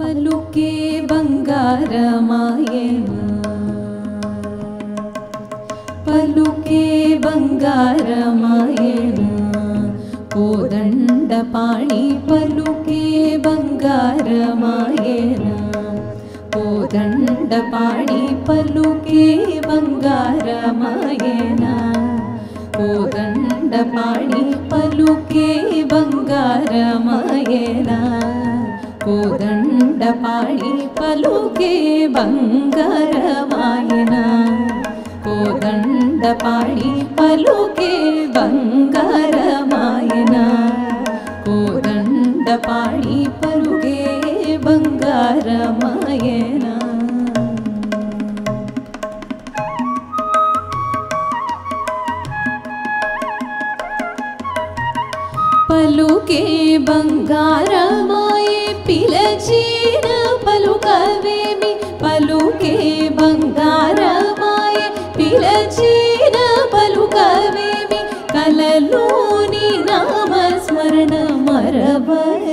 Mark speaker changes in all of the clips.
Speaker 1: पलुके बङ्गारमायन पलुके बङ्गारमायण कोदण्डपाणि पलुके बङ्गारमायण कोदण्डपाणि पलुके बङ्गारमायण कोदण्डपाणि पलुके बङ्गारमायण कोदण्ड पाली पलुके बङ्गारयिनादण्डपा पलुके बङ्गारयनादण्डपालुके बङ्गारमायना पलुके बङ्गार పిలచిన పలుకవేమి పలుకే బంగారమాయే పిలచిన పలుకవేమి కలలోని నామస్మరణ మరవచగని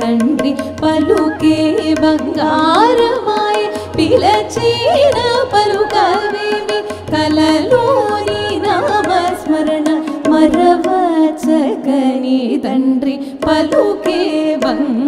Speaker 1: తండ్రి పలుకే బంగారమాయే పిలచిన పలుకవేమి కలలోని నామస్మరణ మరవచగని తండ్రి పలుకే బంగారమాయన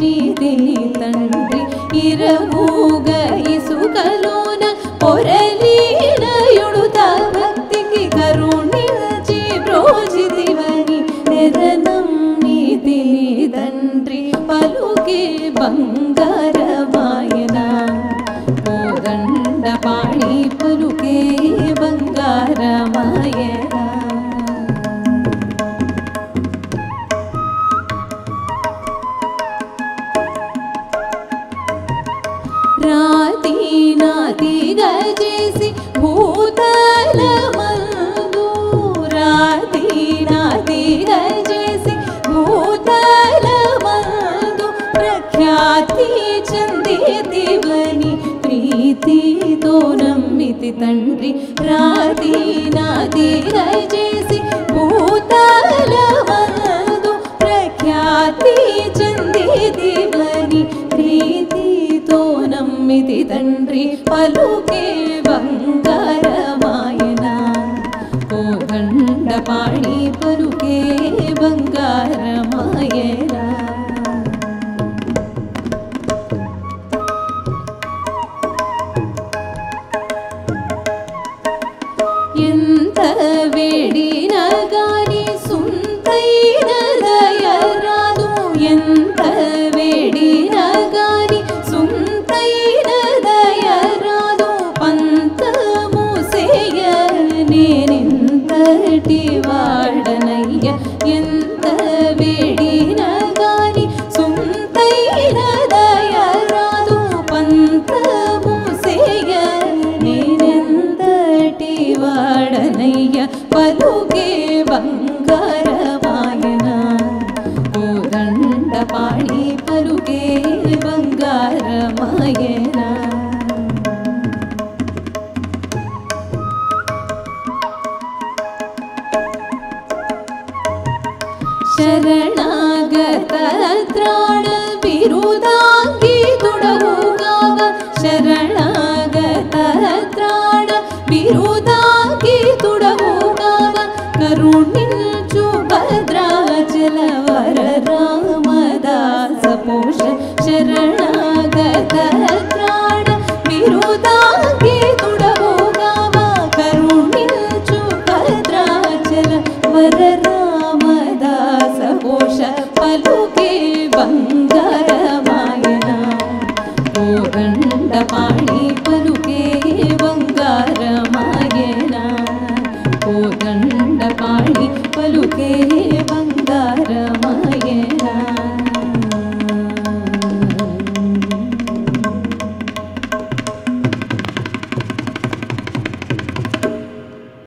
Speaker 1: నెరనం మీదిని తండ్రి ఇరగూగ ఇసుకలోన పొరలీనయుడుత భక్తికి కరుణించి బ్రోచితివని నెరనం నీతిని తండ్రి పలుకే బంగారమాయన కోదండ పాణి పలుకే బంగారమాయన प्रातीनाति गाजेसि भूतल माधो राती नाति प्रख्याति चे वनि प्रीति दो नमिति तण् प्रातीनाति गायजेसि प्रख्याति ची నమ్మితి తండ్రి పలుకే బంగారమాయన కోదండ పాణి పలుకే బంగారమాయన ಶರಣಯ್ಯ ಬಲುಗೆ ಬಂಗಾರವಾಯನ ಓದಂಡ ಪಾಣಿ ಬಲುಗೆ ಬಂಗಾರಮಾಯನ ಶರಣಾಗತ ತ್ರಾಣ ಬಿರುದಾಗಿ ತುಡಗುಗಾಗ ಶರಣಾಗತ ತ್ರಾಣ गीतु गावाणीच भद्राचल वर रा शरणग राण विरुदा गीतु गावाचु भद्रा चल वर रा पोष पलुके ब